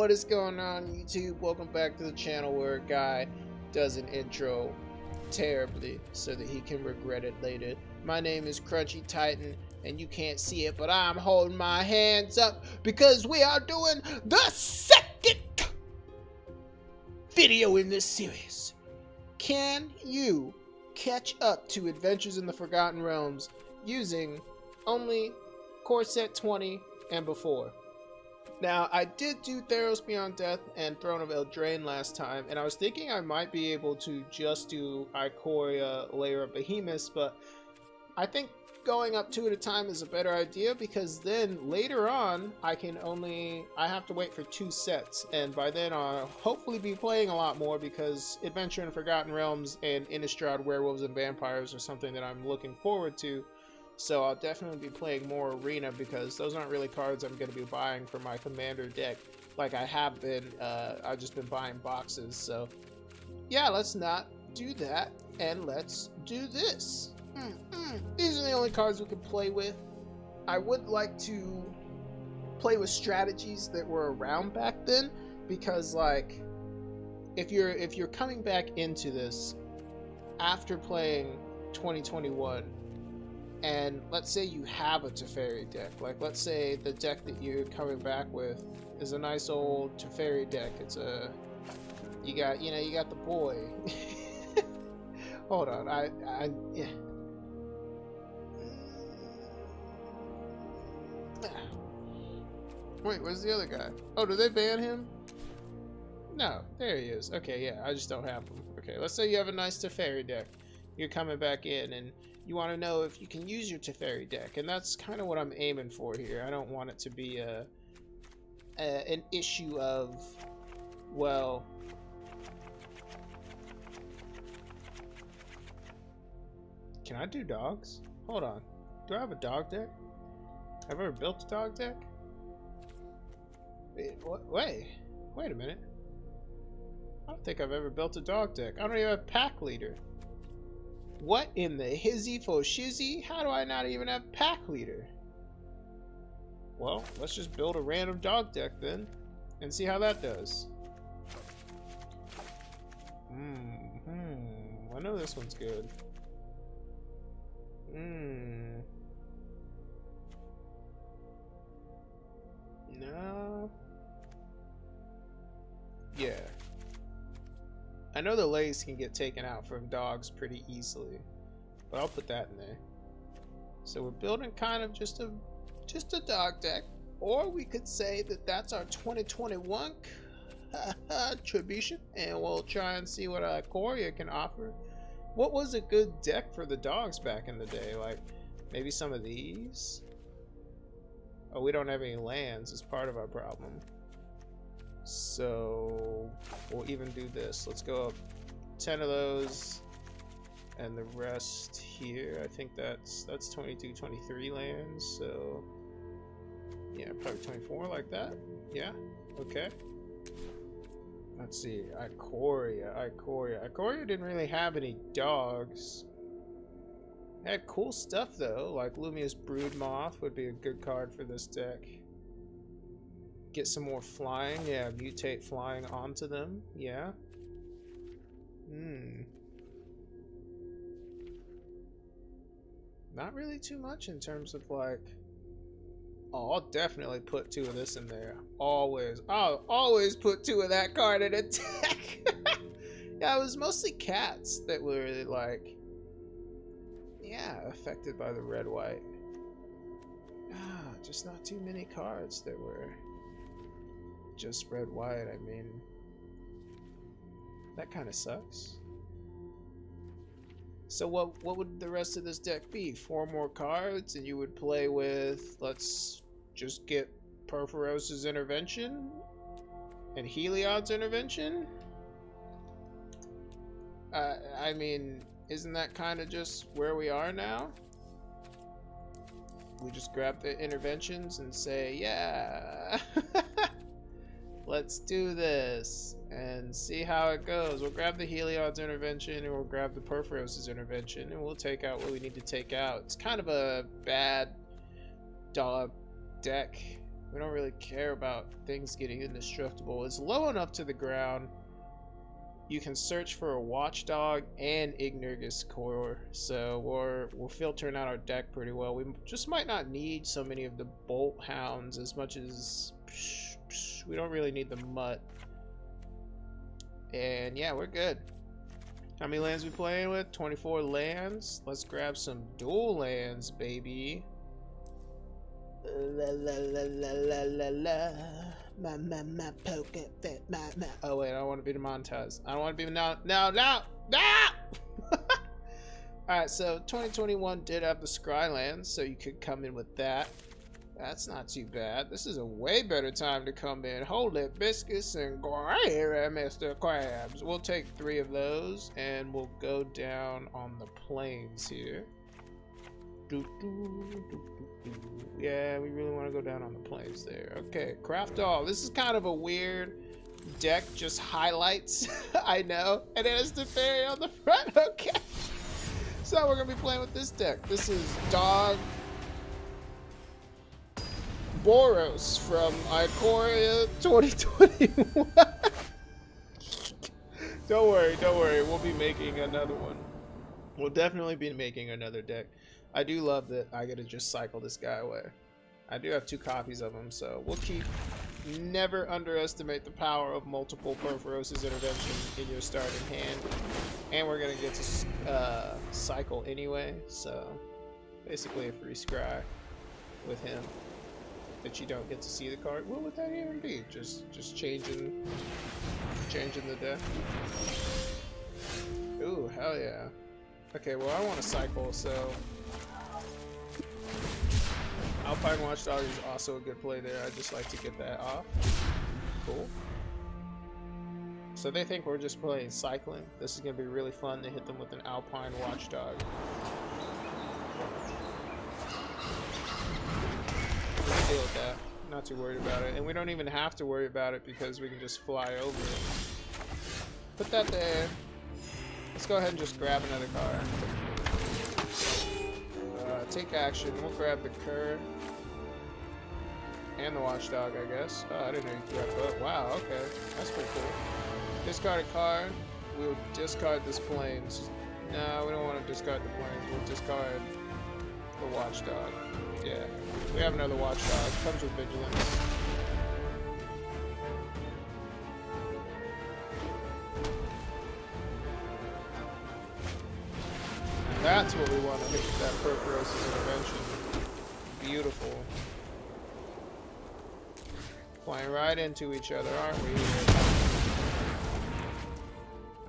What is going on YouTube? Welcome back to the channel where a guy does an intro terribly so that he can regret it later. My name is Crunchy Titan and you can't see it but I'm holding my hands up because we are doing the second video in this series. Can you catch up to Adventures in the Forgotten Realms using only Core Set 20 and before? Now, I did do Theros Beyond Death and Throne of Eldraine last time, and I was thinking I might be able to just do Ikoria, Lair of Behemoth, but I think going up two at a time is a better idea because then later on I can only I have to wait for two sets and by then I'll hopefully be playing a lot more because Adventure in Forgotten Realms and Innistrad Werewolves and Vampires are something that I'm looking forward to so I'll definitely be playing more Arena because those aren't really cards I'm going to be buying for my Commander deck like I have been. Uh, I've just been buying boxes. So yeah, let's not do that and let's do this. Mm -mm. These are the only cards we can play with. I would like to play with strategies that were around back then because like if you're if you're coming back into this after playing 2021 and let's say you have a Teferi deck. Like, let's say the deck that you're coming back with is a nice old Teferi deck. It's a, you got, you know, you got the boy. Hold on, I, I, yeah. Ah. Wait, where's the other guy? Oh, did they ban him? No, there he is. Okay, yeah, I just don't have him. Okay, let's say you have a nice Teferi deck. You're coming back in, and you want to know if you can use your Teferi deck, and that's kind of what I'm aiming for here. I don't want it to be a, a an issue of, well, can I do dogs? Hold on. Do I have a dog deck? Have I ever built a dog deck? Wait, wait, wait a minute. I don't think I've ever built a dog deck. I don't even have a pack leader. What in the hizzy for shizzy? How do I not even have pack leader? Well, let's just build a random dog deck then and see how that does. Hmm, hmm. I know this one's good. Hmm. No. Yeah. I know the legs can get taken out from dogs pretty easily, but I'll put that in there. So we're building kind of just a just a dog deck, or we could say that that's our 2021 Trebuchet, and we'll try and see what uh, Ikoria can offer. What was a good deck for the dogs back in the day? Like maybe some of these. Oh, we don't have any lands. Is part of our problem. So we'll even do this. Let's go up 10 of those and the rest here. I think that's that's 22, 23 lands. So yeah, probably 24 like that. Yeah, okay. Let's see, Ikoria, Ikoria. Ikoria didn't really have any dogs. Had cool stuff though, like Luminous Broodmoth would be a good card for this deck get some more flying. Yeah, mutate flying onto them. Yeah. Hmm. Not really too much in terms of like... Oh, I'll definitely put two of this in there. Always. I'll always put two of that card in attack. yeah, it was mostly cats that were like... Yeah, affected by the red-white. Ah, just not too many cards that were just spread wide, I mean, that kind of sucks. So what what would the rest of this deck be? Four more cards and you would play with, let's just get Purphoros' Intervention and Heliod's Intervention? Uh, I mean, isn't that kind of just where we are now? We just grab the interventions and say, yeah. Let's do this and see how it goes. We'll grab the Heliod's intervention and we'll grab the Purphoros' intervention and we'll take out what we need to take out. It's kind of a bad dog deck We don't really care about things getting indestructible. It's low enough to the ground. You can search for a watchdog and Igneous Cur, so we're we're filtering out our deck pretty well. We just might not need so many of the bolt hounds as much as we don't really need the mutt. And yeah, we're good. How many lands we playing with? 24 lands. Let's grab some dual lands, baby. La la la la la la la. My my my poker fit my my. Oh wait, I don't want to be demonetized. I don't want to be no no no no. All right, so 2021 did have the Scrylands, so you could come in with that. That's not too bad. This is a way better time to come in. Hold it, biscuits and gravy, Mr. Krabs. We'll take three of those, and we'll go down on the plains here. Yeah, we really want to go down on the plains there. Okay, craft all. This is kind of a weird deck, just highlights. I know. And it has the fairy on the front. Okay. So we're going to be playing with this deck. This is Dog Boros from Ikoria 2021. don't worry, don't worry. We'll be making another one. We'll definitely be making another deck. I do love that I get to just cycle this guy away. I do have two copies of him, so we'll keep... Never underestimate the power of multiple Purphoros' intervention in your starting hand. And we're going to get to uh, cycle anyway, so basically a free scry with him that you don't get to see the card. What would that even be? Just just changing changing the deck. Ooh, hell yeah. Okay, well I want to cycle, so Alpine Watchdog is also a good play there. I just like to get that off. Cool. So they think we're just playing cycling. This is going to be really fun to hit them with an Alpine Watchdog. Deal with that. Not too worried about it. And we don't even have to worry about it because we can just fly over it. Put that there. Let's go ahead and just grab another car. Uh, take action. We'll grab the Cur. And the Watchdog, I guess. Oh, I didn't know you could grab. Wow, okay. That's pretty cool. Discard a car. We'll discard this plains. No, we don't want to discard the plains. We'll discard the Watchdog. Yeah. We have another watchdog. Comes with vigilance. That's what we want to hit with that Purphoros' intervention. Beautiful. Flying right into each other, aren't we?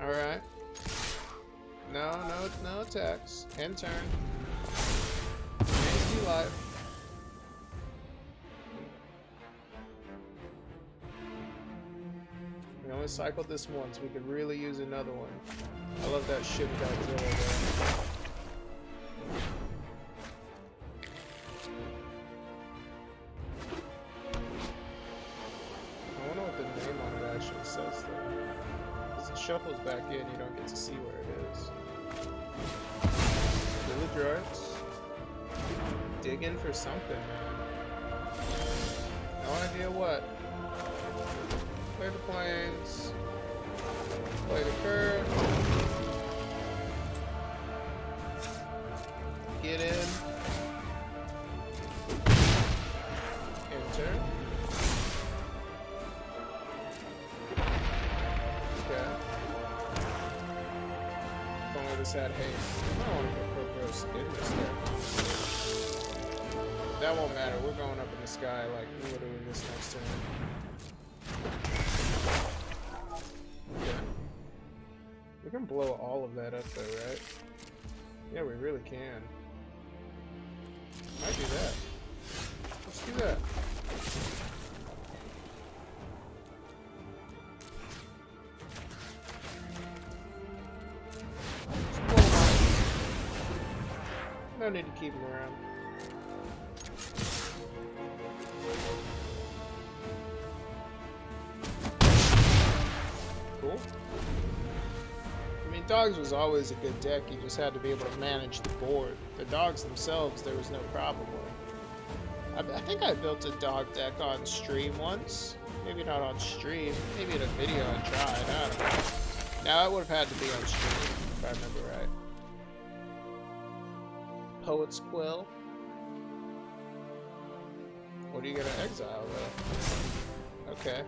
Alright. No, no, no attacks. End turn. Nasty life. Only cycled this once. We could really use another one. I love that ship Godzilla there. I wonder what the name on it actually says though. Because it shuffles back in, you don't get to see where it is. Village Rites. Digging for something, man. No idea what. Play the plains. Play the curve. Get in. Enter. Okay. If only this had haste. I don't want to put Purphoros in this there. That won't matter. We're going up in the sky like literally this next turn. We can blow all of that up though, right? Yeah, we really can. Might do that. Let's do that. No need to keep him around. Dogs was always a good deck. You just had to be able to manage the board. The dogs themselves, there was no problem with. I, I think I built a dog deck on stream once. Maybe not on stream. Maybe in a video I tried. I don't know. Now it would have had to be on stream, if I remember right. Poet's Quill. What are you gonna exile though? Okay.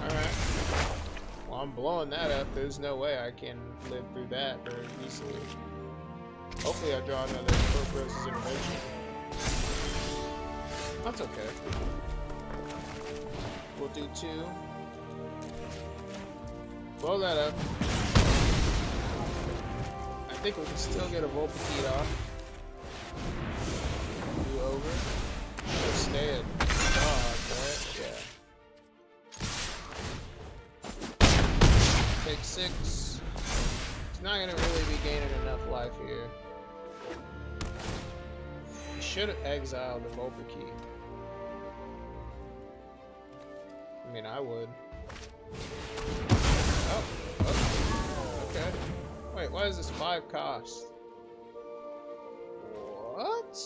Alright. Well, I'm blowing that up. There's no way I can live through that very easily. Hopefully I draw another Purphoros' Intervention. That's okay. We'll do two. Blow that up. I think we can still get a Vulpikeet off. Do over. Stay at six. He's not gonna really be gaining enough life here. He should have exiled the Vulpikeet. I mean, I would. Oh, oh, okay. Wait, why is this five cost? What?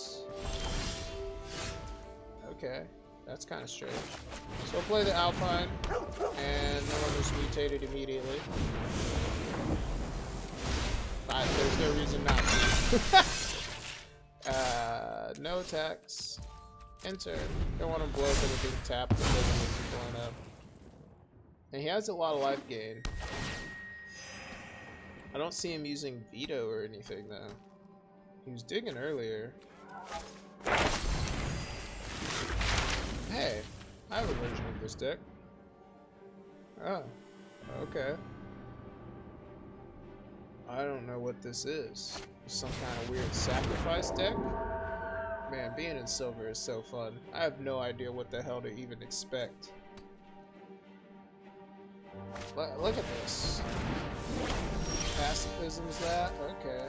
Okay, that's kind of strange. So we'll play the Alpine, and then we'll just mutate it immediately. There's no reason not to. uh, no attacks. Enter. Don't want to blow up anything tapped that doesn't up. And he has a lot of life gain. I don't see him using veto or anything though. He was digging earlier. Hey, I have a version of this deck. Oh, okay. I don't know what this is. Some kind of weird sacrifice deck? Man, being in silver is so fun. I have no idea what the hell to even expect. Look, look at this. Pacifism's that? Okay.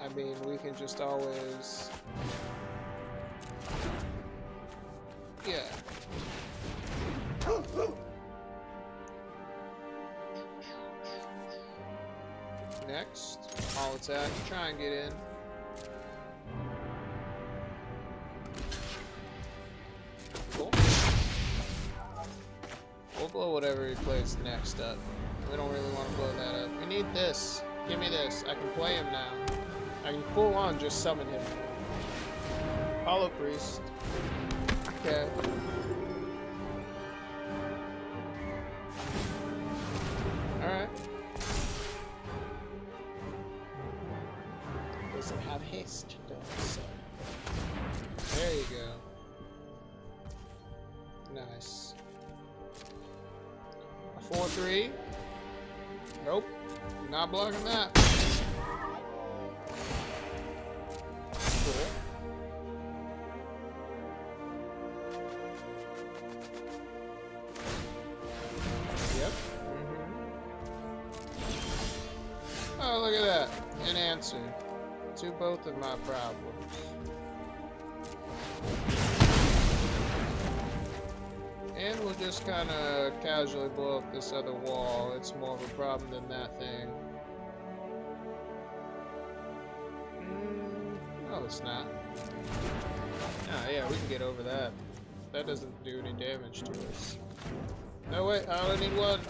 I mean, we can just always... Yeah. Next, all attack. Try and get in. We'll blow whatever he plays next up. We don't really want to blow that up. We need this. Give me this. I can play him now. I can full on just summon him. Hallowed Priest. Okay. Alright. Doesn't have haste, though, so. There you go. Nice. A 4-3. Nope. Not blocking that. Casually blow up this other wall. It's more of a problem than that thing. Mm, no, it's not. Ah, yeah, we can get over that. That doesn't do any damage to us. No, wait, I only need one.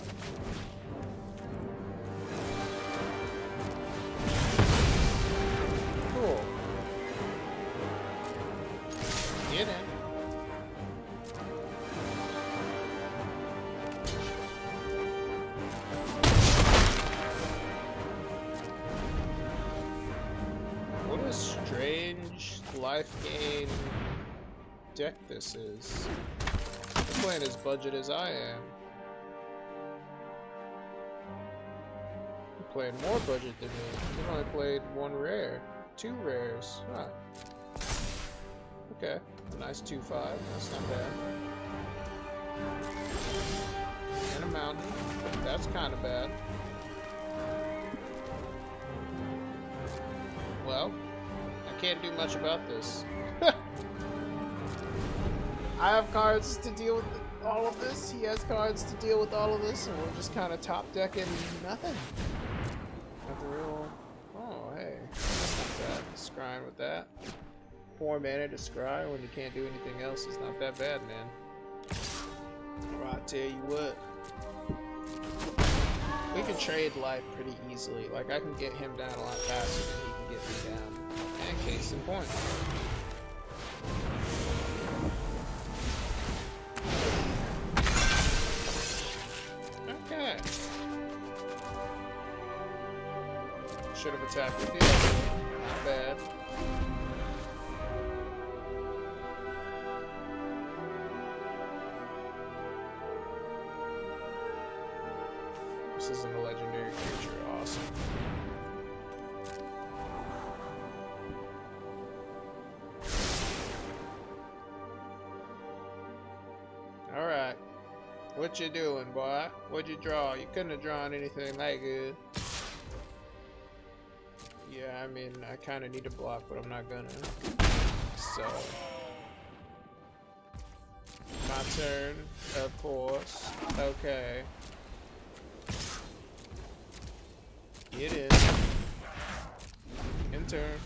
This is. Playing as budget as I am. Playing more budget than me. You've only played one rare. Two rares. Huh. Okay. A nice 2-5. That's not bad. And a mountain. That's kind of bad. Well, I can't do much about this. I have cards to deal with all of this. He has cards to deal with all of this, and we're just kind of top decking nothing. Not the real. Oh, hey, bad. Scrying with that. four mana to scry when you can't do anything else is not that bad, man. I tell you what. We can trade life pretty easily. Like, I can get him down a lot faster than he can get me down. And case in point. Okay. Should have attacked with the other. Not bad. You doing, boy? What'd you draw? You couldn't have drawn anything that good. Yeah, I mean, I kind of need to block, but I'm not gonna. So... My turn, of course. Okay. It is. In turn.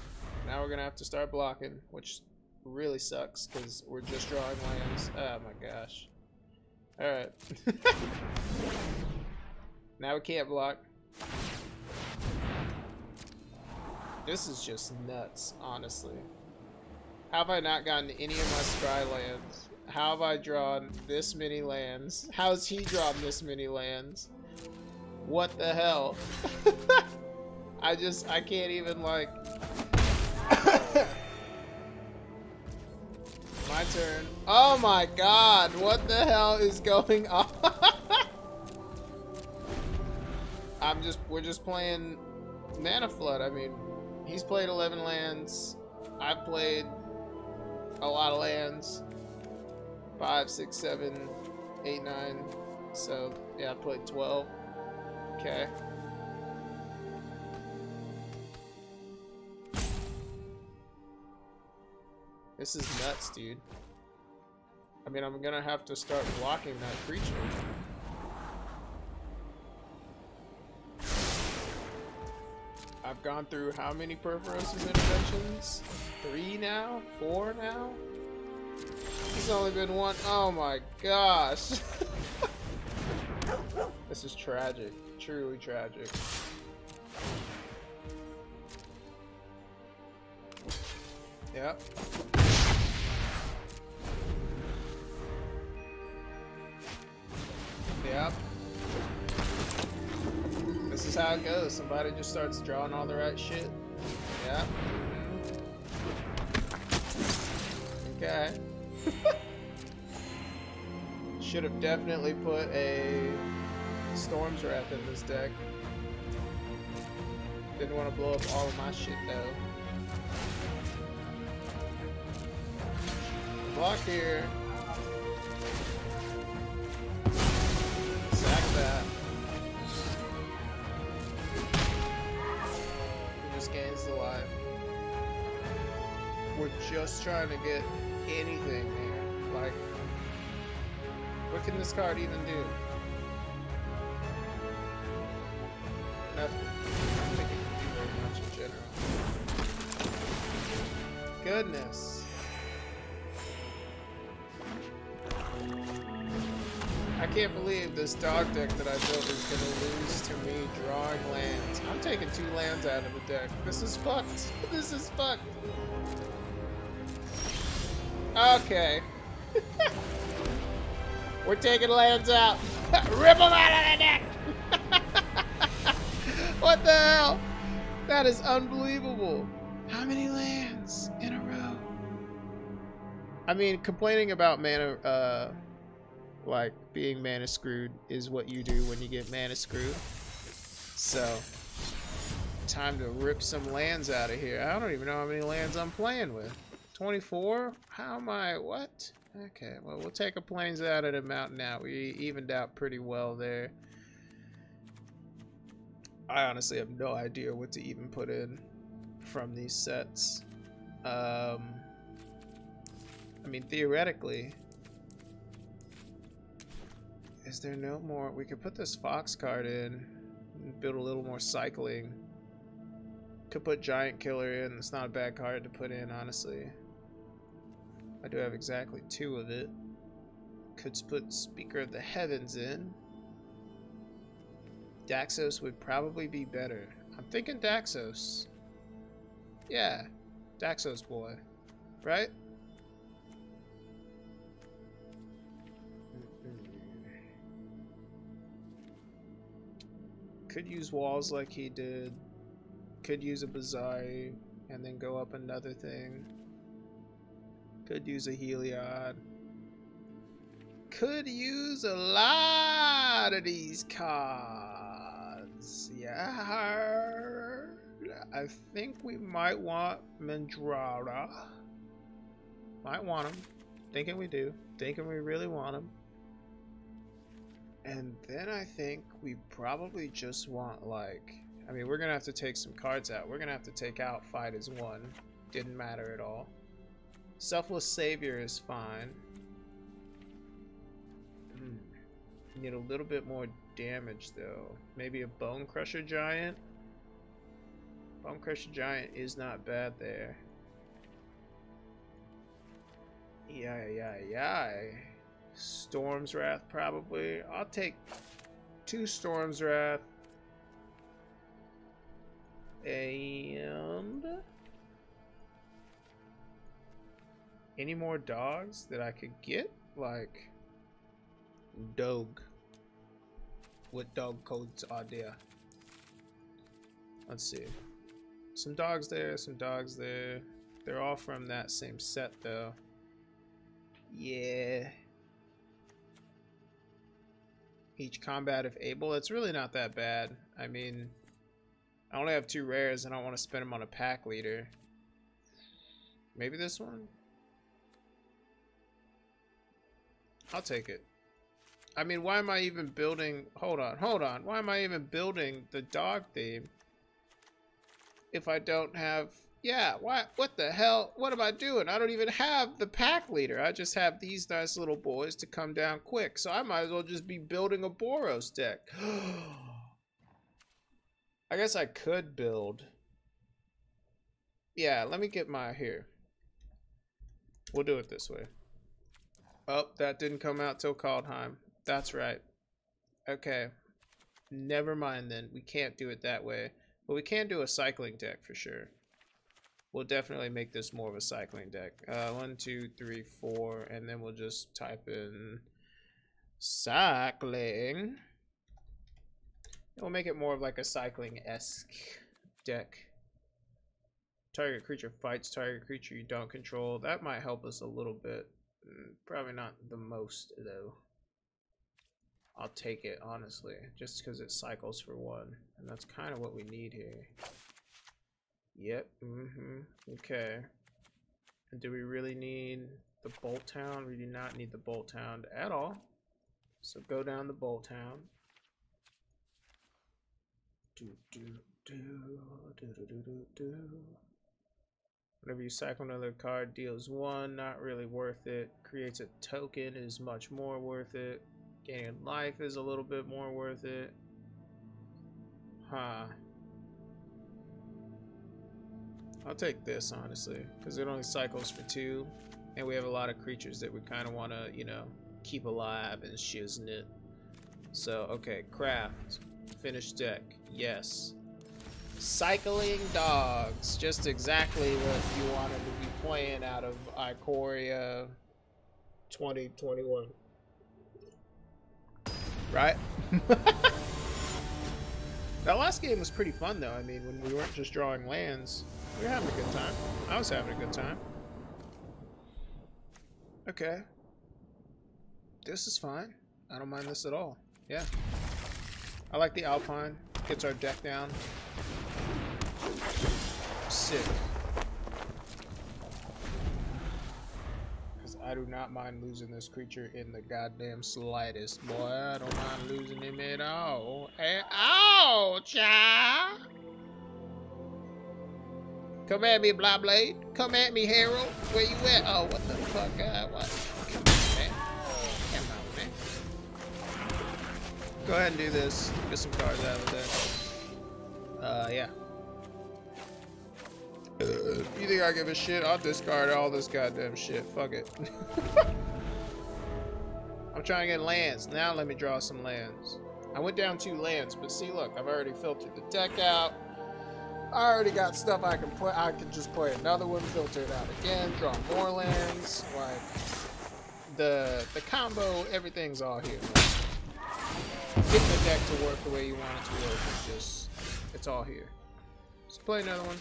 Now we're gonna have to start blocking, which really sucks because we're just drawing lands. Oh my gosh. Alright. now we can't block. This is just nuts, honestly. How have I not gotten any of my scry lands? How have I drawn this many lands? How's he drawn this many lands? What the hell? I just, I can't even like... my turn. Oh my god, what the hell is going on? I'm just, we're just playing Mana Flood. I mean, he's played 11 lands. I've played a lot of lands. Five, six, seven, eight, nine. So, yeah, I played 12. Okay. This is nuts, dude. I mean, I'm gonna have to start blocking that creature. I've gone through how many Purphoros' interventions? Three now? Four now? It's only been one. Oh my gosh. this is tragic. Truly tragic. Yep. Yep. This is how it goes. Somebody just starts drawing all the right shit. Yep. Okay. Should have definitely put a Storm's Wrath in this deck. Didn't want to blow up all of my shit though. Block here. We're just trying to get anything here. Like, what can this card even do? Nothing. I think it can do very much in general. Goodness. I can't believe this dog deck that I built is gonna lose to me drawing lands. I'm taking two lands out of the deck. This is fucked. This is fucked. Okay. We're taking lands out. Rip them out of the deck. what the hell? That is unbelievable. How many lands in a row? I mean, complaining about mana, uh, like being mana screwed is what you do when you get mana screwed. So, time to rip some lands out of here. I don't even know how many lands I'm playing with. 24? How am I? What? Okay, well, we'll take a planes out of the mountain now. We evened out pretty well there. I honestly have no idea what to even put in from these sets. Um, I mean, theoretically, is there no more? We could put this fox card in and build a little more cycling. Could put giant killer in. It's not a bad card to put in, honestly. I do have exactly two of it. Could put Speaker of the Heavens in. Daxos would probably be better. I'm thinking Daxos. Yeah, Daxos boy. Right? Mm-hmm. Could use walls like he did. Could use a Bazaar and then go up another thing. Could use a Heliod. Could use a lot of these cards. Yeah. I think we might want Mendrara. Might want him. Thinking we do. Thinking we really want him. And then I think we probably just want like I mean we're gonna have to take some cards out. We're gonna have to take out fight as one. Didn't matter at all. Selfless Savior is fine. Hmm. Need a little bit more damage though. Maybe a Bonecrusher Giant? Bonecrusher Giant is not bad there. Yeah, yeah, yeah. Storm's Wrath, probably. I'll take two Storm's Wrath. And... Any more dogs that I could get? Like... Dog. What dog codes are there? Let's see. Some dogs there, some dogs there. They're all from that same set, though. Yeah. Each combat if able. It's really not that bad. I mean, I only have two rares. And I don't want to spend them on a pack leader. Maybe this one? I'll take it. I mean, why am I even building... Hold on, hold on. Why am I even building the dog theme? if I don't have... Yeah, what, what the hell? What am I doing? I don't even have the pack leader. I just have these nice little boys to come down quick. So I might as well just be building a Boros deck. I guess I could build... Yeah, let me get my... Here. We'll do it this way. Oh, that didn't come out till Kaldheim. That's right. Okay. Never mind then. We can't do it that way. But we can do a cycling deck for sure. We'll definitely make this more of a cycling deck. Uh, one, two, three, four, and then we'll just type in cycling. We'll make it more of like a cycling-esque deck. Target creature fights target creature you don't control. That might help us a little bit. Mm, probably not the most, though. I'll take it, honestly, just because it cycles for one. And that's kind of what we need here. Yep, mm-hmm, okay. And do we really need the Bolthound? We do not need the Bolthound at all. So go down the Bolthound. Do, do, do, do, do, do, do, do. Whenever you cycle another card, deals one, not really worth it. Creates a token, is much more worth it. Gaining life is a little bit more worth it. Huh. I'll take this, honestly, because it only cycles for two, and we have a lot of creatures that we kind of want to, you know, keep alive and shiznit. So, okay, craft, finished deck, yes. Cycling dogs, just exactly what you wanted to be playing out of Ikoria 2021 right? that last game was pretty fun, though. I mean, when we weren't just drawing lands, we were having a good time. I was having a good time. Okay. This is fine. I don't mind this at all. Yeah. I like the Alpine. Gets our deck down. Sick. Because I do not mind losing this creature in the goddamn slightest, boy. I don't mind losing him at all. At all, child. Come at me, Blade. Come at me, Harold. Where you at? Oh, what the fuck? Uh, what? Come on, man. Come on, man. Go ahead and do this. Get some cards out of there. Uh, yeah. Uh, you think I give a shit? I'll discard all this goddamn shit. Fuck it. I'm trying to get lands. Now let me draw some lands. I went down two lands, but see, look, I've already filtered the deck out. I already got stuff I can play. I can just play another one, filter it out again, draw more lands. Like the the combo, everything's all here. Getting the deck to work the way you want it to work is just, it's all here. Let's play another one.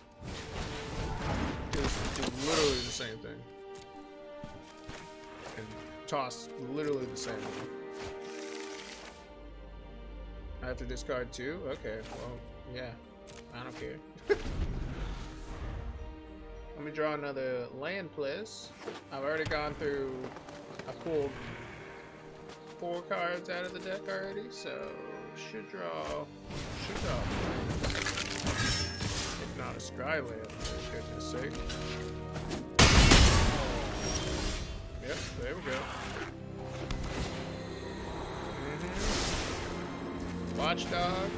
Do literally the same thing. And toss literally the same one. I have to discard two? Okay, well, yeah. I don't care. Let me draw another land, please. I've already gone through... I pulled four cards out of the deck already, so should draw... Should draw not a Scryland, for goodness sake. Yep, there we go. Mm -hmm. Watchdog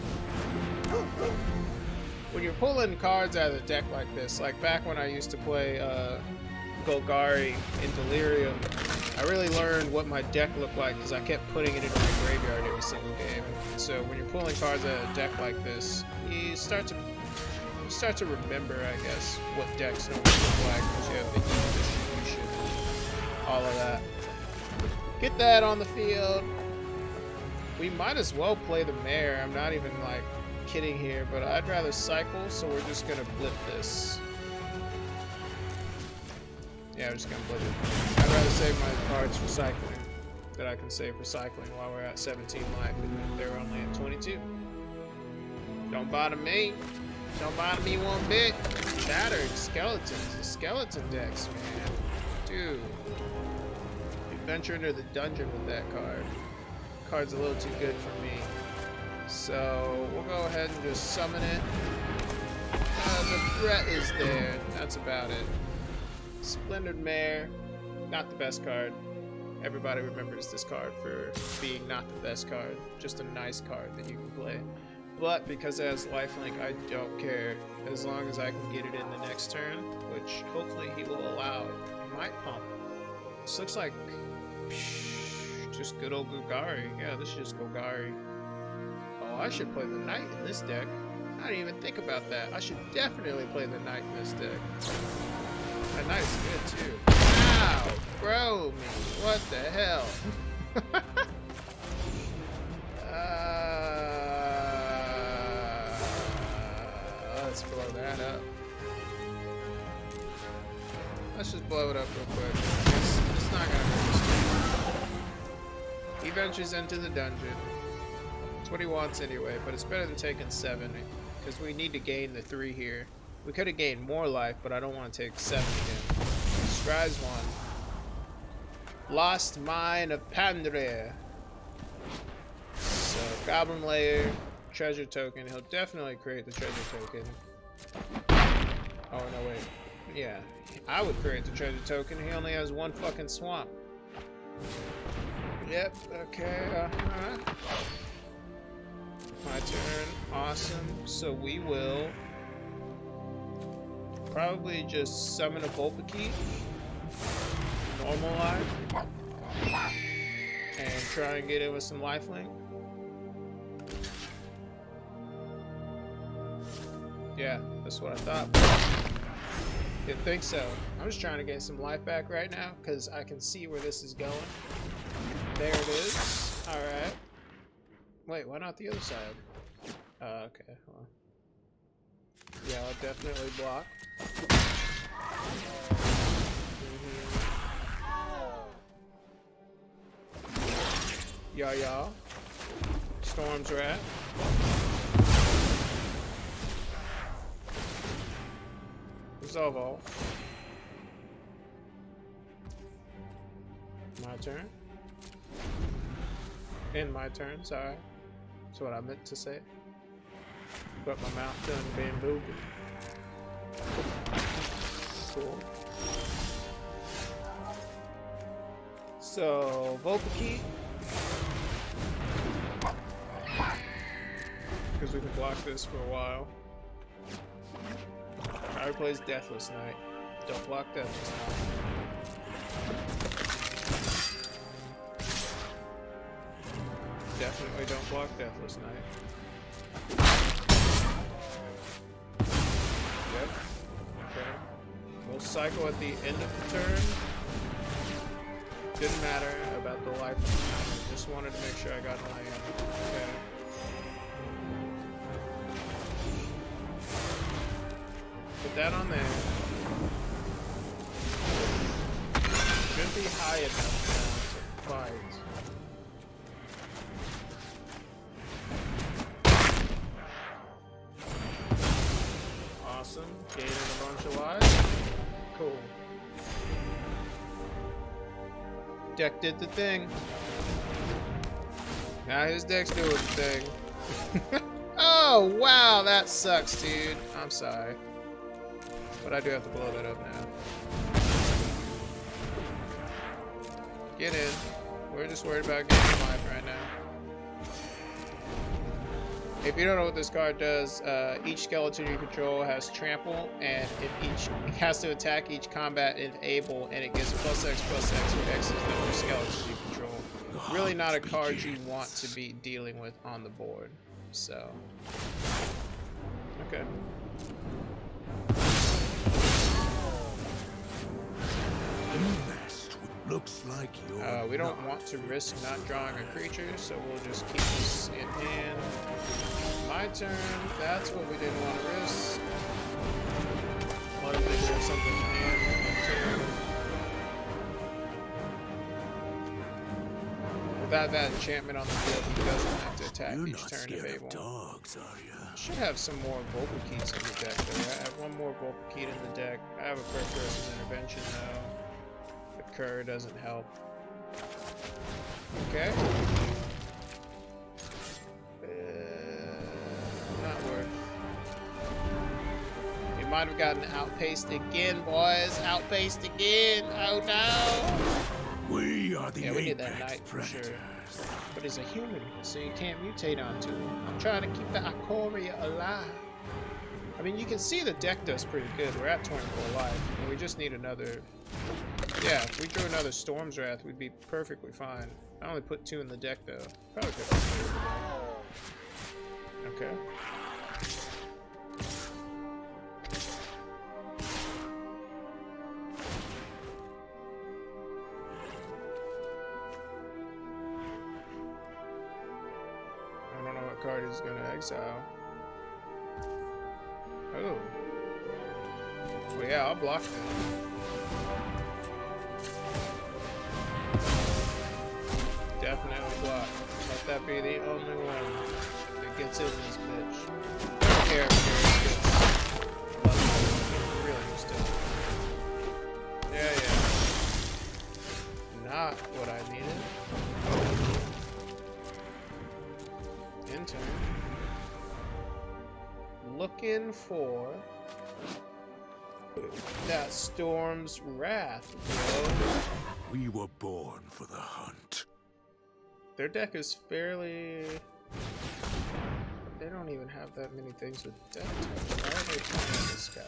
when you're pulling cards out of the deck like this, like back when I used to play uh, Golgari in Delirium, I really learned what my deck looked like because I kept putting it into my graveyard every single game. So when you're pulling cards out of a deck like this, you start to start to remember, I guess, what decks look like because you have the distribution, all of that. Get that on the field. We might as well play the mayor. I'm not even like kidding here, but I'd rather cycle, so we're just gonna blip this. Yeah, we're just gonna blip it. I'd rather save my cards for cycling that I can save for cycling while we're at 17 life, and they're only at 22. Don't bother me. Don't bother me one bit. Shattered skeletons. The skeleton decks, man. Dude. You venture into the dungeon with that card. Card's a little too good for me. So we'll go ahead and just summon it. Uh, the threat is there. That's about it. Splendor Mare. Not the best card. Everybody remembers this card for being not the best card. Just a nice card that you can play. But because it has lifelink, I don't care. As long as I can get it in the next turn, which hopefully he will allow. He might pump. This looks like just good old Golgari. Yeah, this is just Golgari. Oh, I should play the knight in this deck. I didn't even think about that. I should definitely play the knight in this deck. That knight's good too. Ow! Bro me. What the hell? Let's just blow it up real quick. It's, it's not gonna hurt us. He ventures into the dungeon. That's what he wants anyway, but it's better than taking seven, because we need to gain the three here. We could have gained more life, but I don't want to take seven again. Strides one. Lost Mine of Phandelver. So, Goblin Lair, treasure token. He'll definitely create the treasure token. Oh, no, wait. Yeah, I would create the treasure token. He only has one fucking swamp. Yep, okay, uh-huh. My turn. Awesome. So we will probably just summon a Vulpikeet. Normal life. And try and get it with some lifelink. Yeah, that's what I thought. Didn't think so. I'm just trying to get some life back right now because I can see where this is going. There it is. Alright. Wait, why not the other side? Uh, okay, on. Yeah, I'll definitely block. Y'all, y'all. Storm's Wrath. Resolve. My turn. In my turn, sorry. That's what I meant to say. Got my mouth done bamboo. Cool. So, Vulpikeet. Because we can block this for a while. Fire plays Deathless Knight. Don't block Deathless Knight. Definitely don't block Deathless Knight. Yep. Okay. We'll cycle at the end of the turn. Didn't matter about the life. Just wanted to make sure I got my Okay. That on there. Should be high enough now to fight. Gaining a bunch of lives. Cool. Deck did the thing. Now his deck's doing the thing. oh, wow, that sucks, dude. I'm sorry. But I do have to blow that up now. Get in. We're just worried about getting alive right now. If you don't know what this card does, uh, each skeleton you control has trample, and if each it has to attack each combat if able, and it gives plus X plus X for the number of skeletons you control. Really not a card you want to be dealing with on the board. So, okay. Looks like you uh, we don't want to risk not drawing a creature, so we'll just keep this in hand my turn. That's what we didn't want to risk. Want to figure something in Without that enchantment on the field, he doesn't have to attack You're each turn if able. Dogs, are you? Should have some more Vulpikeets in the deck though. I have one more Vulpikeet in the deck. I have a Purphoros' Intervention though. The Cur doesn't help. Okay. Uh, not worth. We might have gotten outpaced again, boys. Outpaced again. Oh no. We are the yeah, we knight for sure. But he's a human, so you can't mutate onto him. I'm trying to keep the Ikoria alive. I mean, you can see the deck does pretty good. We're at 24 life, and we just need another... Yeah, if we drew another Storm's Wrath, we'd be perfectly fine. I only put two in the deck, though. Probably could Okay. card is going to exile. Oh. Well, yeah, I'll block that. Storm's wrath, bro. We were born for the hunt. Their deck is fairly... They don't even have that many things with Deathtouch. Why are they playing this guy?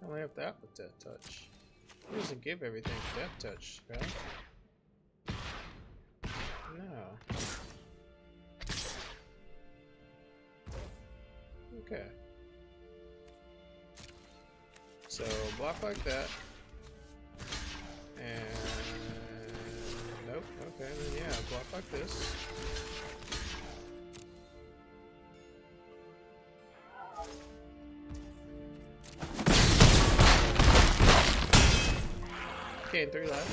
I only have that with Deathtouch. He doesn't give everything Deathtouch, right? No. Okay. So block like that. And nope, okay, then yeah, block like this. Okay, three left.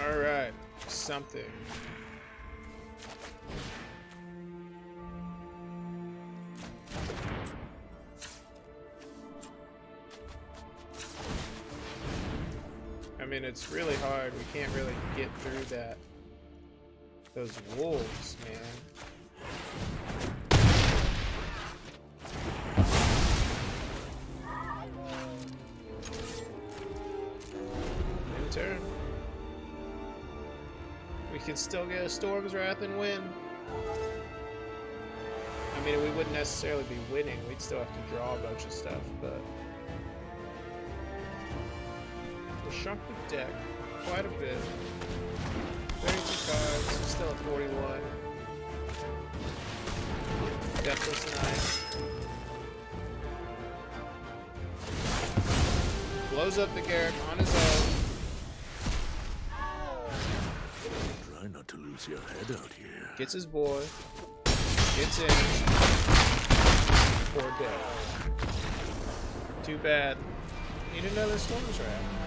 Alright, something. It's really hard. We can't really get through that. Those wolves, man. New turn. We can still get a Storm's Wrath and win. I mean, we wouldn't necessarily be winning. We'd still have to draw a bunch of stuff, but... shrunk the deck quite a bit. 32 cards, still at 41. Deathless Knight. Blows up the Garruk on his own. Try not to lose your head out here. Gets his boy. Gets in. Poor dead. Too bad. Need another storm trap.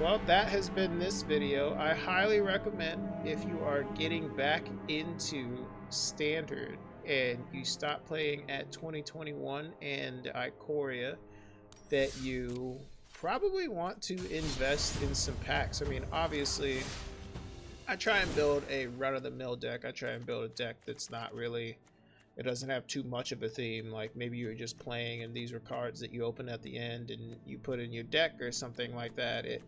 Well, that has been this video. I highly recommend if you are getting back into Standard and you stop playing at 2021 and Ikoria, that you probably want to invest in some packs. I mean, obviously, I try and build a run-of-the-mill deck. I try and build a deck that's not really, it doesn't have too much of a theme. Like maybe you're just playing and these are cards that you open at the end and you put in your deck or something like that. It,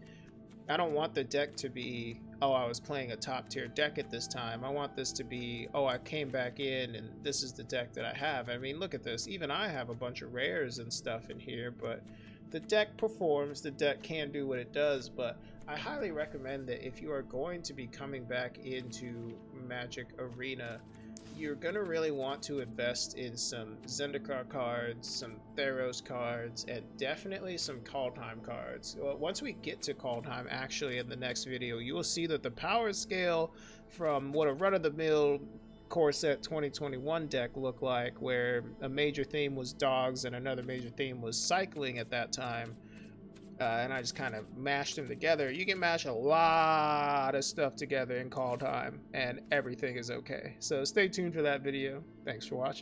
I don't want the deck to be, oh, I was playing a top tier deck at this time. I want this to be, oh, I came back in and this is the deck that I have. I mean, look at this. Even I have a bunch of rares and stuff in here, but the deck performs. The deck can do what it does, but I highly recommend that if you are going to be coming back into Magic Arena, you're to really want to invest in some Zendikar cards, some Theros cards, and definitely some Kaldheim cards. Once we get to Kaldheim, actually, in the next video, you will see that the power scale from what a run-of-the-mill core set 2021 deck looked like, where a major theme was dogs and another major theme was cycling at that time uh, and I just kind of mashed them together. You can mash a lot of stuff together in Kaldheim, and everything is okay. So stay tuned for that video. Thanks for watching.